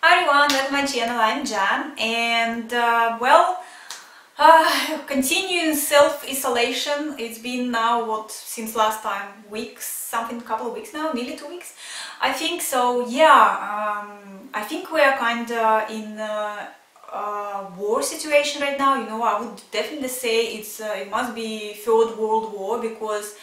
Hi everyone, to my channel, I'm Jan. And uh, well, uh, continuing self-isolation, it's been now what, since last time, weeks, something, couple of weeks now, nearly two weeks, I think so, yeah, um, I think we are kind of in a, a, war situation right now, you know, I would definitely say it's uh, it must be third world war because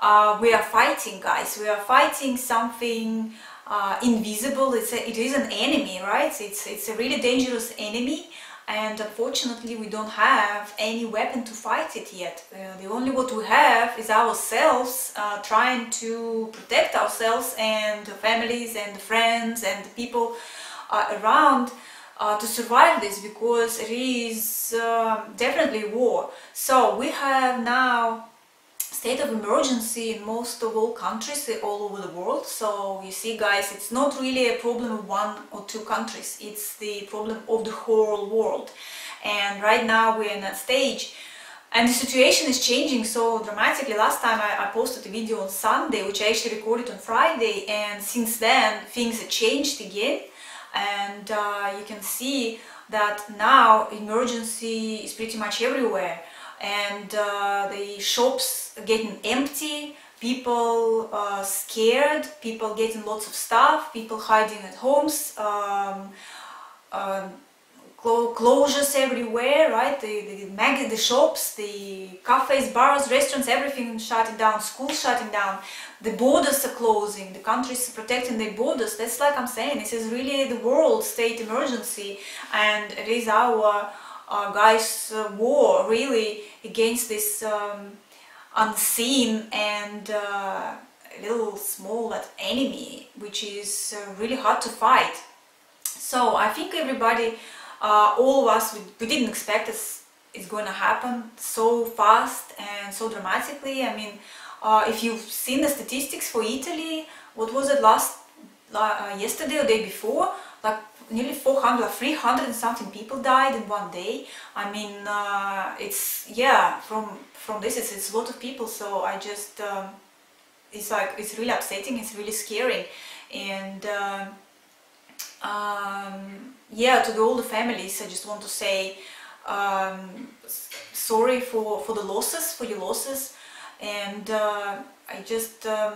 uh, we are fighting guys, we are fighting something uh, invisible, it's a, it is an enemy, right? It's, it's a really dangerous enemy and unfortunately we don't have any weapon to fight it yet. Uh, the only what we have is ourselves uh, trying to protect ourselves and the families and the friends and the people uh, around uh, to survive this because it is um, definitely war. So we have now state of emergency in most of all countries all over the world. So you see guys, it's not really a problem of one or two countries, it's the problem of the whole world. And right now we're in that stage and the situation is changing so dramatically. Last time I, I, posted a video on Sunday, which I actually recorded on Friday, and since then things have changed again. And uh, you can see that now emergency is pretty much everywhere and uh, the shops getting empty people uh, scared people getting lots of stuff people hiding at homes um, uh, closures everywhere right? The, the, mag the shops the cafes bars restaurants everything shutting down schools shutting down. The borders are closing the countries protecting their borders. That's like i'm saying this is really the world state emergency and it is our uh, guys war really against this um, unseen and uh, little small that enemy which is uh, really hard to fight. So I think everybody uh, all of us we, we didn't expect this it's going to happen so fast and so dramatically. I mean uh, if you've seen the statistics for Italy what was it last yesterday or day before? Like nearly 400 300 something people died in one day. I mean uh, it's yeah from from this it's, it's, a lot of people so i just um, it's like it's really upsetting it's really scary. And uh, um, yeah to all the families i just want to say um, sorry for for the losses for your losses. And uh, i just um,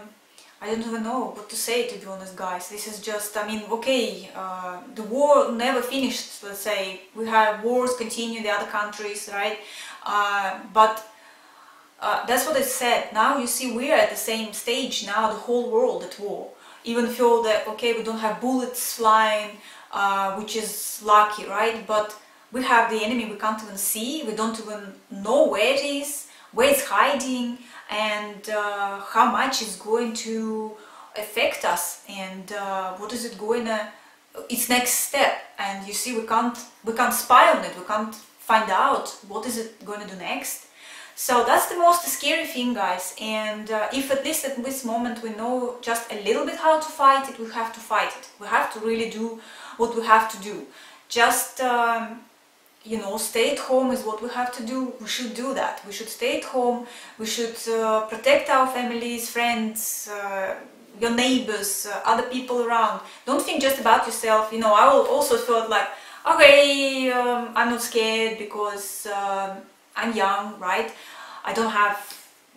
I don't even know what to say to be honest guys. This is just I mean okay uh, the war never finished let's say. We have wars continue in the other countries right? Uh, but uh, that's what I said. Now you see we're at the same stage now the whole world at war. Even feel that okay we don't have bullets flying uh, which is lucky right? But we have the enemy we can't even see. We don't even know where it is where it's hiding and uh, how much is going to affect us and uh, what is it going to its next step. And you see we can't we can't spy on it. We can't find out what is it going to do next. So that's the most scary thing guys. And uh, if at least at this moment we know just a little bit how to fight it we have to fight it. We have to really do what we have to do. Just um, you know, stay at home is what we have to do. We should do that. We should stay at home. We should uh, protect our families, friends, uh, your neighbors, uh, other people around. Don't think just about yourself. You know, I also felt like, okay, um, I'm not scared because um, I'm young, right? I don't have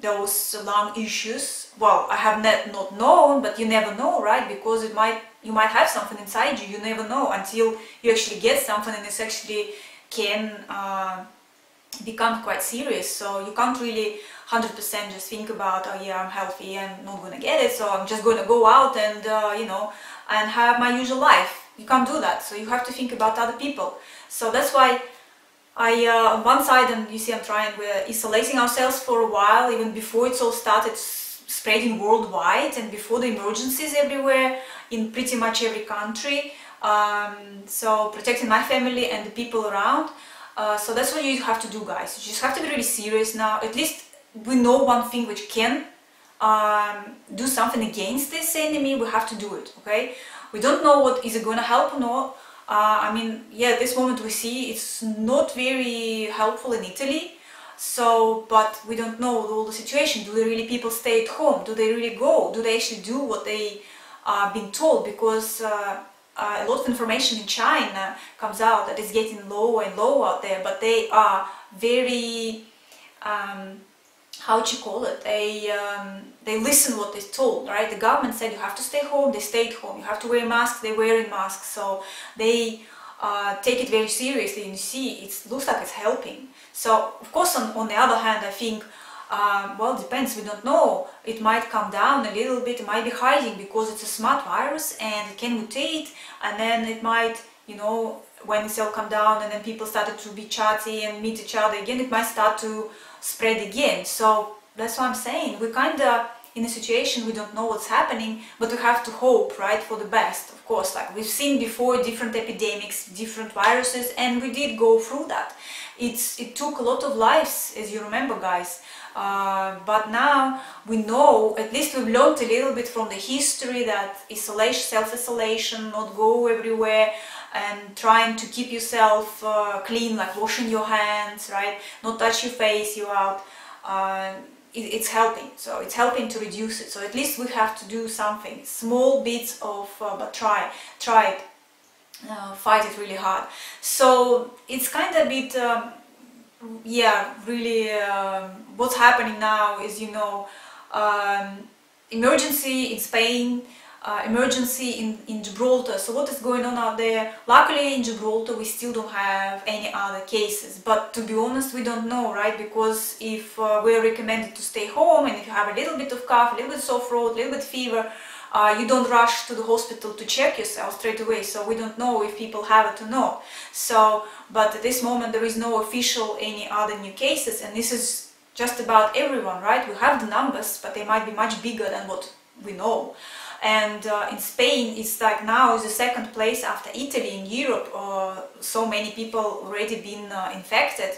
those lung issues. Well, I have not, not known, but you never know, right? Because it might you might have something inside you. You never know until you actually get something and it's actually can uh, become quite serious. So you can't really 100% just think about oh yeah I'm healthy and not gonna get it so I'm just gonna go out and uh, you know and have my usual life. You can't do that. So you have to think about other people. So that's why I uh, on one side and you see I'm trying we're isolating ourselves for a while even before it's all started spreading worldwide and before the emergencies everywhere in pretty much every country um, so protecting my family and the people around. Uh, so that's what you have to do guys. You just have to be really serious. Now at least we know one thing which can um, do something against this enemy. We have to do it okay? We don't know what is it going to help or not. Uh, I mean yeah this moment we see it's not very helpful in Italy. So but we don't know all the situation. Do they really people stay at home? Do they really go? Do they actually do what they are being told? Because uh, uh, a lot of information in China comes out that is getting lower and lower out there, but they are very, um, how would you call it? They um, they listen what is told, right? The government said you have to stay home, they stayed home. You have to wear masks, they're wearing masks. So they uh, take it very seriously, and you see it looks like it's helping. So of course, on, on the other hand, I think um, well, depends, we don't know. It might come down a little bit, it might be hiding because it's a smart virus and it can mutate and then it might, you know, when the cell come down and then people started to be chatty and meet each other again, it might start to spread again. So that's what I'm saying. We're kind of in a situation we don't know what's happening, but we have to hope, right, for the best, of course. Like we've seen before different epidemics, different viruses, and we did go through that. It's, it took a lot of lives, as you remember, guys. Uh, but now we know, at least we've learned a little bit from the history that isolation, self-isolation, not go everywhere and trying to keep yourself uh, clean, like washing your hands, right? Not touch your face, you out. Uh, it, it's helping, so it's helping to reduce it. So at least we have to do something, small bits of, uh, but try, try it. Uh, fight it really hard. So it's kind of a bit um, yeah, really, um, what's happening now is, you know, um, emergency in Spain, uh, emergency in, in Gibraltar. So what is going on out there? Luckily in Gibraltar we still don't have any other cases. But to be honest, we don't know, right? Because if uh, we're recommended to stay home and if you have a little bit of cough, a little bit of sore throat, a little bit fever, uh, you don't rush to the hospital to check yourself straight away so we don't know if people have it or not so but at this moment there is no official any other new cases and this is just about everyone right we have the numbers but they might be much bigger than what we know and uh, in Spain it's like now is the second place after Italy in Europe uh, so many people already been uh, infected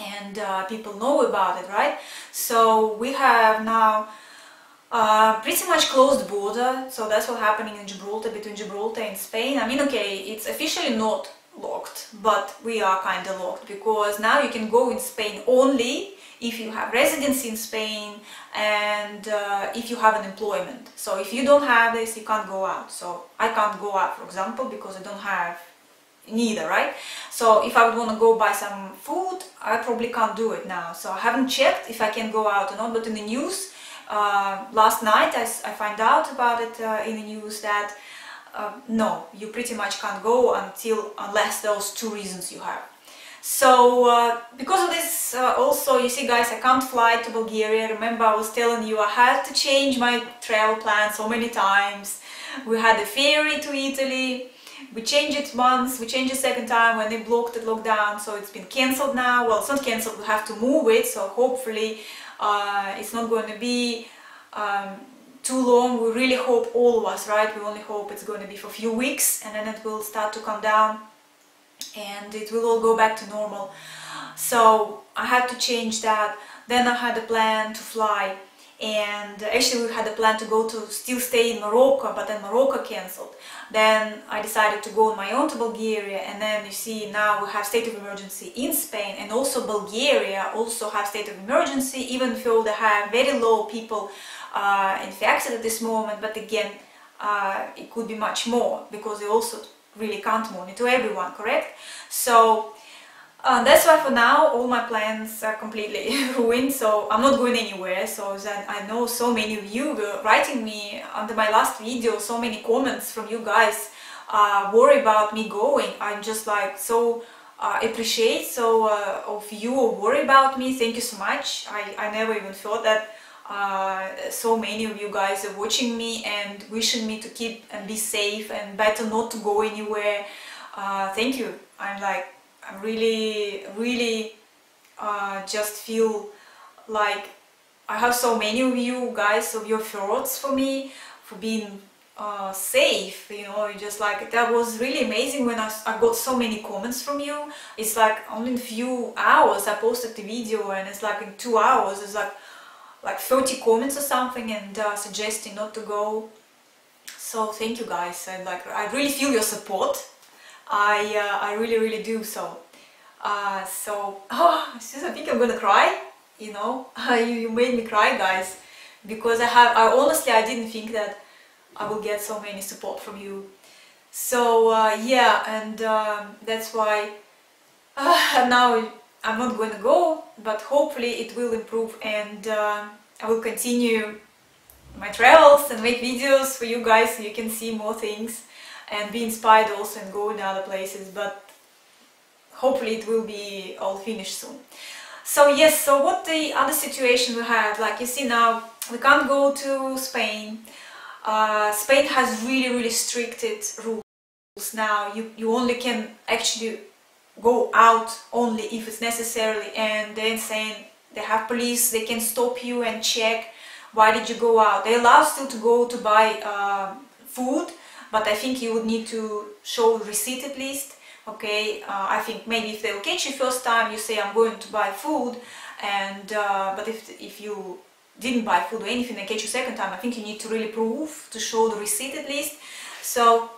and uh, people know about it right so we have now uh, pretty much closed border, so that's what's happening in Gibraltar, between Gibraltar and Spain. I mean, okay, it's officially not locked, but we are kind of locked because now you can go in Spain only if you have residency in Spain and uh, if you have an employment. So if you don't have this, you can't go out. So I can't go out, for example, because I don't have neither, right? So if I would want to go buy some food, I probably can't do it now. So I haven't checked if I can go out or not, but in the news, uh, last night I, I find out about it uh, in the news that uh, no, you pretty much can't go until unless those two reasons you have. So uh, because of this uh, also you see guys I can't fly to Bulgaria. Remember I was telling you I had to change my travel plan so many times. We had a ferry to Italy. We changed it once we changed it second time when they blocked the lockdown so it's been cancelled now. Well it's not cancelled we have to move it so hopefully uh, it's not going to be um, too long. We really hope, all of us, right? We only hope it's going to be for a few weeks and then it will start to come down and it will all go back to normal. So I had to change that. Then I had a plan to fly and actually we had a plan to go to still stay in Morocco but then Morocco cancelled then I decided to go on my own to Bulgaria and then you see now we have state of emergency in Spain and also Bulgaria also have state of emergency even though they have very low people uh, infected at this moment but again uh, it could be much more because they also really can't monitor everyone correct? So uh, that's why for now all my plans are completely ruined so I'm not going anywhere. So then I know so many of you writing me under my last video so many comments from you guys uh, worry about me going. I'm just like so uh, appreciate so uh, of you worry about me. Thank you so much. I, I never even thought that uh, so many of you guys are watching me and wishing me to keep and be safe and better not to go anywhere uh, thank you I'm like I really, really uh, just feel like I have so many of you guys of your thoughts for me, for being uh, safe, you know, just like, that was really amazing when I, I got so many comments from you. It's like only a few hours I posted the video and it's like in two hours, it's like, like 30 comments or something and uh, suggesting not to go. So thank you guys and like I really feel your support I, uh, I really, really do so. Uh, so, oh, I think I'm gonna cry, you know, you, you made me cry, guys, because I have, I honestly, I didn't think that I will get so many support from you. so uh, yeah and um, that's why now I'm not going to go but hopefully it will improve and uh, I will continue my travels and make videos for you guys so you can see more things and be inspired also and go in other places but hopefully it will be all finished soon. So yes so what the other situation we have like you see now we can't go to Spain. Uh, Spain has really really stricted rules now. You, you only can actually go out only if it's necessary and then saying they have police they can stop you and check why did you go out. They allow still to go to buy uh, food but I think you would need to show receipt at least okay? Uh, I think maybe if they'll catch you first time you say I'm going to buy food and uh, but if, if you didn't buy food or anything they catch you second time I think you need to really prove to show the receipt at least. So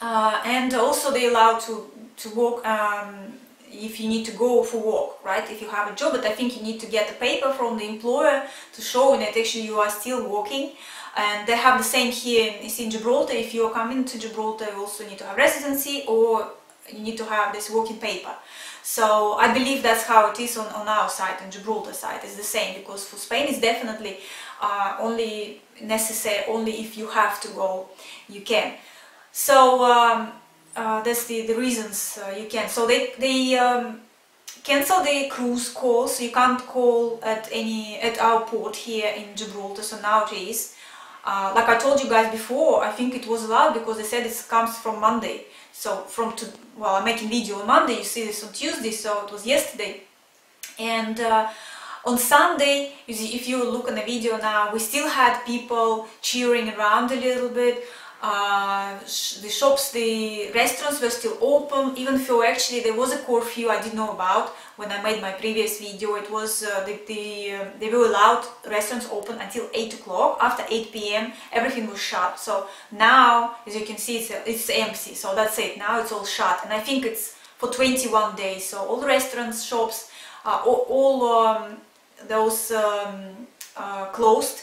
uh, and also they allow to to work um, if you need to go for work right? If you have a job but I think you need to get a paper from the employer to show that actually you are still working. And they have the same here in, in Gibraltar. If you're coming to Gibraltar you also need to have residency or you need to have this working paper. So I believe that's how it is on, on our side, on Gibraltar side, it's the same because for Spain it's definitely uh, only necessary, only if you have to go, you can. So um, uh, that's the, the reasons uh, you can't. So they, they um, cancel the cruise calls, so you can't call at any at our port here in Gibraltar, so now it is. Uh, like I told you guys before, I think it was allowed because they said it comes from Monday. So from to well, I'm making video on Monday. You see this on Tuesday, so it was yesterday. And uh, on Sunday, if you look in the video now, we still had people cheering around a little bit. Uh, the shops, the restaurants were still open, even though actually there was a curfew I didn't know about when I made my previous video. It was uh, the, the uh, they were allowed restaurants open until 8 o'clock. After 8 p.m. everything was shut. So now, as you can see, it's, it's empty. So that's it. Now it's all shut, and I think it's for 21 days. So all restaurants, shops, all, all um, those um, uh, closed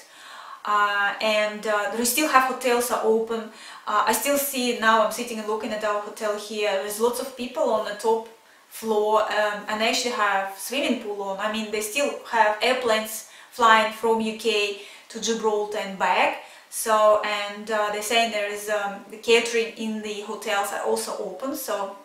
and uh, we still have hotels are open. Uh, I still see now I'm sitting and looking at our hotel here. There's lots of people on the top floor um, and they actually have swimming pool on. I mean, they still have airplanes flying from UK to Gibraltar and back. So, and uh, they're saying there is um, the catering in the hotels are also open, so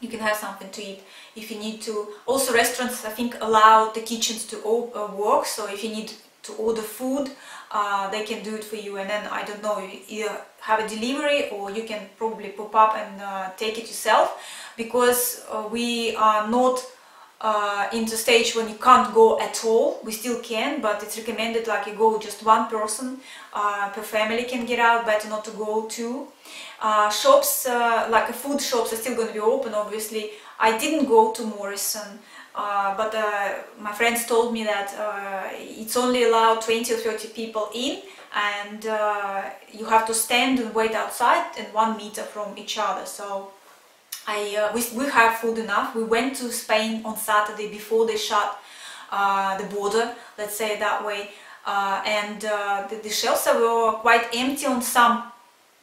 you can have something to eat if you need to. Also, restaurants I think allow the kitchens to uh, work, so if you need to order food uh, they can do it for you. And then I don't know you have a delivery or you can probably pop up and uh, take it yourself. Because uh, we are not uh, in the stage when you can't go at all. We still can but it's recommended like you go just one person uh, per family can get out better not to go two. Uh, shops like food shops are still going to be open obviously. I didn't go to Morrison uh, but uh, my friends told me that uh, it's only allowed 20 or 30 people in and uh, you have to stand and wait outside and one meter from each other. So I, uh, we, we have food enough. We went to Spain on Saturday before they shut the border let's say that way. And the, the shelves were quite empty on some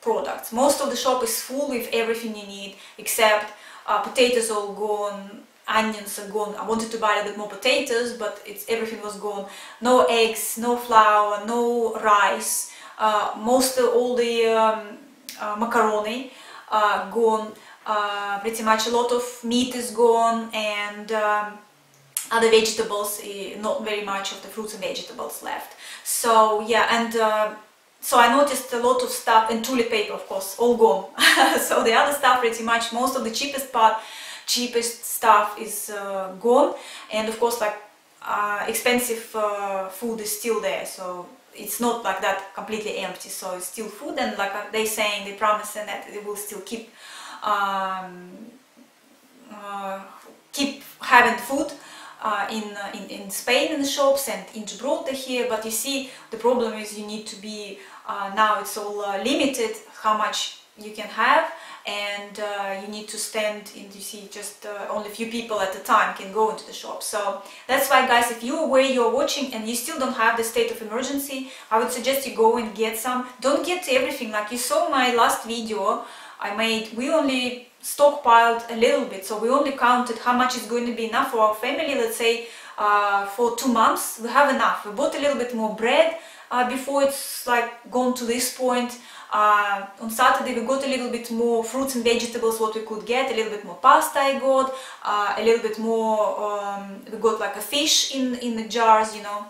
products. Most of the shop is full with everything you need except potatoes all gone onions are gone. I wanted to buy a bit more potatoes, but it's everything was gone. No eggs, no flour, no rice. Uh, all the um, uh, macaroni uh, gone. Uh, pretty much a lot of meat is gone and um, other vegetables, eh, not very much of the fruits and vegetables left. So yeah, and uh, so I noticed a lot of stuff and toilet paper, of course, all gone. so the other stuff, pretty much most of the cheapest part cheapest stuff is uh, gone and of course like uh, expensive uh, food is still there. So it's not like that completely empty. So it's still food. And like uh, they saying they promising that they will still keep um, uh, keep having food uh, in, uh, in, in Spain in the shops and in Gibraltar here. But you see the problem is you need to be uh, now it's all limited how much you can have and uh, you need to stand in you see just uh, only a few people at a time can go into the shop. So that's why guys if you're where you're watching and you still don't have the state of emergency I would suggest you go and get some. Don't get everything. Like you saw my last video I made, we only stockpiled a little bit, so we only counted how much is going to be enough for our family, let's say uh, for two months, we have enough. We bought a little bit more bread uh, before it's like gone to this point. Uh, on Saturday we got a little bit more fruits and vegetables what we could get, a little bit more pasta I got, uh, a little bit more, um, we got like a fish in, in the jars, you know,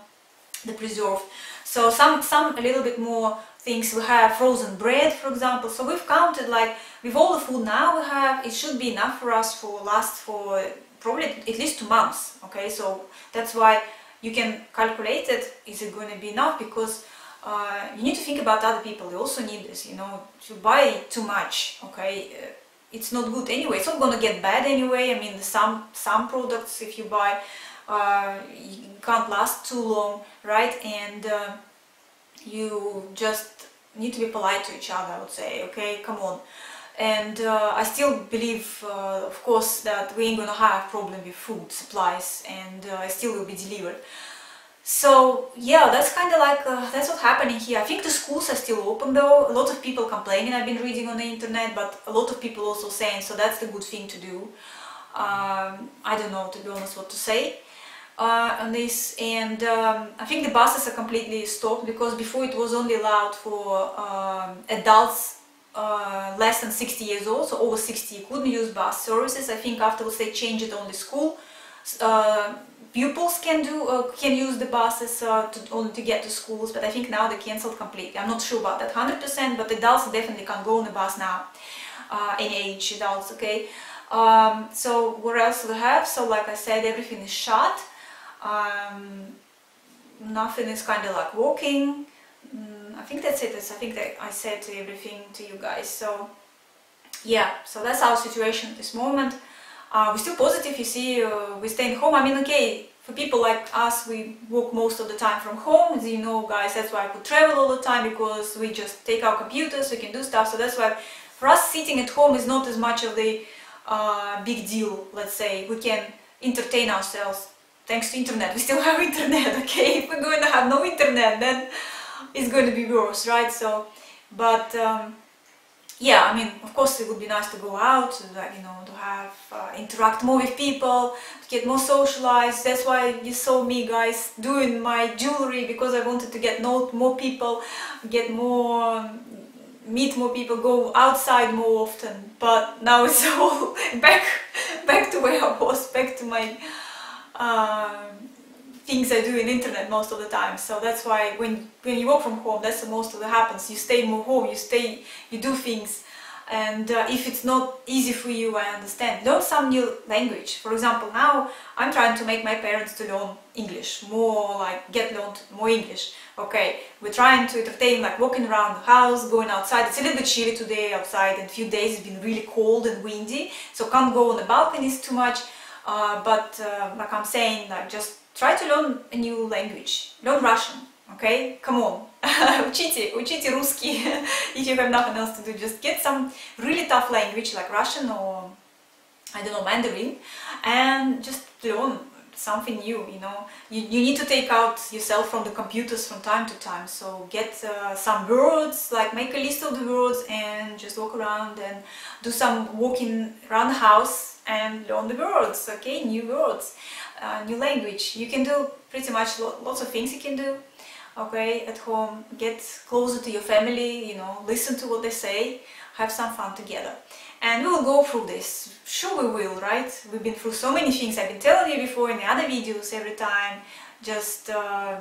the preserve. So some, some a little bit more things, we have frozen bread for example, so we've counted like with all the food now we have, it should be enough for us for last for probably at least two months, okay, so that's why you can calculate it, is it going to be enough? Because uh, you need to think about other people, they also need this, you know, to buy too much, okay, uh, it's not good anyway, it's not going to get bad anyway, I mean some, some products if you buy, uh, you can't last too long, right, and uh, you just need to be polite to each other, I would say, okay, come on. And uh, I still believe, uh, of course, that we ain't gonna have problem with food supplies and uh, it still will be delivered. So yeah, that's kind of like, uh, that's what's happening here. I think the schools are still open though. A lot of people complaining, I've been reading on the internet, but a lot of people also saying, so that's the good thing to do. Um, I don't know, to be honest, what to say uh, on this. And um, I think the buses are completely stopped because before it was only allowed for um, adults uh, less than 60 years old, so over 60 couldn't use bus services. I think afterwards they changed it only school. Uh, pupils can do uh, can use the buses uh, to, only to get to schools, but I think now they cancelled completely. I'm not sure about that 100%, but adults definitely can go on the bus now. Uh, any age adults, okay. Um, so what else do we have? So like I said, everything is shut. Um, nothing is kind of like walking. Mm, I think that's it. I think that I said everything to you guys. So yeah, so that's our situation at this moment uh, we're still positive, you see, uh, we're staying home. I mean, okay, for people like us, we work most of the time from home, as you know, guys, that's why could travel all the time, because we just take our computers, we can do stuff, so that's why for us sitting at home is not as much of the uh, big deal, let's say, we can entertain ourselves thanks to internet, we still have internet, okay, if we're going to have no internet, then it's going to be worse, right, so, but, um, yeah, I mean, of course, it would be nice to go out, to, you know, to have uh, interact more with people, to get more socialized. That's why you saw me, guys, doing my jewelry because I wanted to get know more people, get more, meet more people, go outside more often. But now it's all back, back to where I was, back to my uh, things I do in internet most of the time. So that's why when when you work from home, that's the most of the happens. You stay more home, you stay, you do things. And uh, if it's not easy for you, I understand. Learn some new language. For example, now I'm trying to make my parents to learn English, more like get learned more English. Okay, we're trying to entertain, like walking around the house, going outside. It's a little bit chilly today outside, and few days it's been really cold and windy, so can't go on the balconies too much. Uh, but uh, like I'm saying, like just try to learn a new language. Learn Russian, okay? Come on. учите, учите русский. if you have nothing else to do, just get some really tough language like Russian or, I don't know, Mandarin, and just learn something new, you know. You, you need to take out yourself from the computers from time to time, so get uh, some words, like make a list of the words and just walk around and do some walking around the house and learn the words, okay, new words new language. You can do pretty much lo lots of things you can do, okay, at home. Get closer to your family, you know, listen to what they say, have some fun together. And we will go through this. Sure we will, right? We've been through so many things I've been telling you before in the other videos every time. Just uh,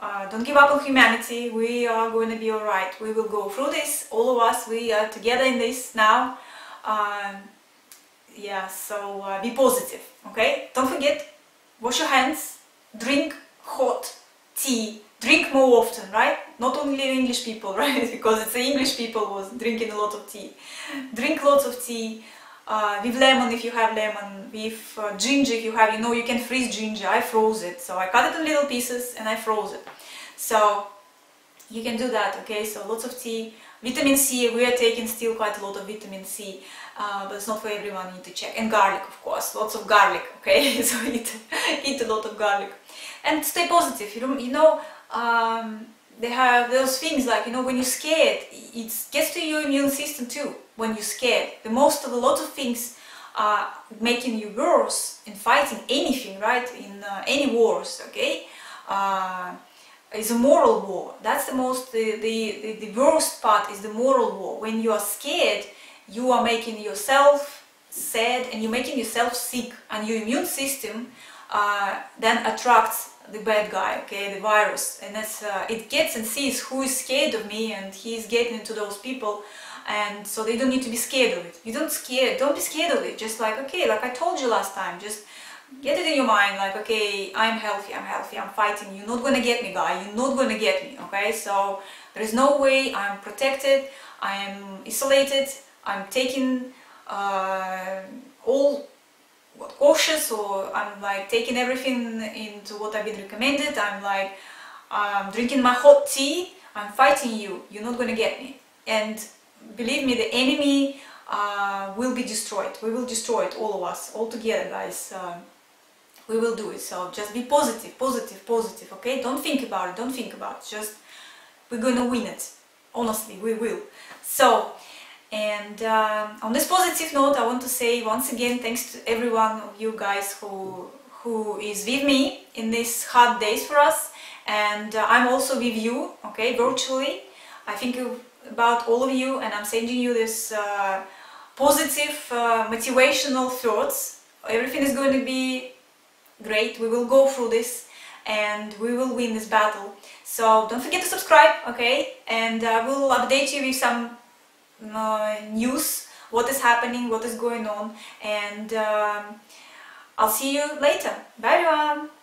uh, don't give up on humanity. We are going to be alright. We will go through this. All of us, we are together in this now. Um, yeah, so uh, be positive, okay? Don't forget, wash your hands, drink hot tea, drink more often, right? Not only English people, right? because it's the English people was drinking a lot of tea. Drink lots of tea, uh, with lemon if you have lemon, with uh, ginger if you have, you know, you can freeze ginger. I froze it, so I cut it in little pieces and I froze it. So you can do that, okay? So lots of tea. Vitamin C, we are taking still quite a lot of vitamin C uh, but it's not for everyone, you need to check. And garlic, of course, lots of garlic, okay? so eat, eat a lot of garlic. And stay positive, you know, you know um, they have those things like you know when you're scared it gets to your immune system too when you're scared the most of a lot of things are making you worse in fighting anything right in uh, any wars okay uh, is a moral war that's the most the, the the worst part is the moral war when you are scared you are making yourself sad and you're making yourself sick and your immune system uh, then attracts the bad guy, okay, the virus, and that's uh, it gets and sees who is scared of me, and he's getting into those people, and so they don't need to be scared of it. You don't scare, don't be scared of it. Just like okay, like I told you last time, just get it in your mind, like okay, I'm healthy, I'm healthy, I'm fighting. You're not gonna get me, guy. You're not gonna get me, okay? So there is no way. I'm protected. I am isolated. I'm taking uh, all cautious or I'm like taking everything into what I've been recommended. I'm like um, drinking my hot tea. I'm fighting you. You're not gonna get me. And believe me, the enemy uh, will be destroyed. We will destroy it, all of us, all together, guys. Um, we will do it. So just be positive, positive, positive. Okay? Don't think about it. Don't think about it. Just we're gonna win it. Honestly, we will. So and uh, on this positive note, I want to say once again thanks to every one of you guys who who is with me in these hard days for us. And uh, I'm also with you, okay, virtually. I think about all of you, and I'm sending you this uh, positive, uh, motivational thoughts. Everything is going to be great. We will go through this and we will win this battle. So don't forget to subscribe, okay? And I will update you with some uh, news, what is happening, what is going on, and um, I'll see you later. Bye everyone!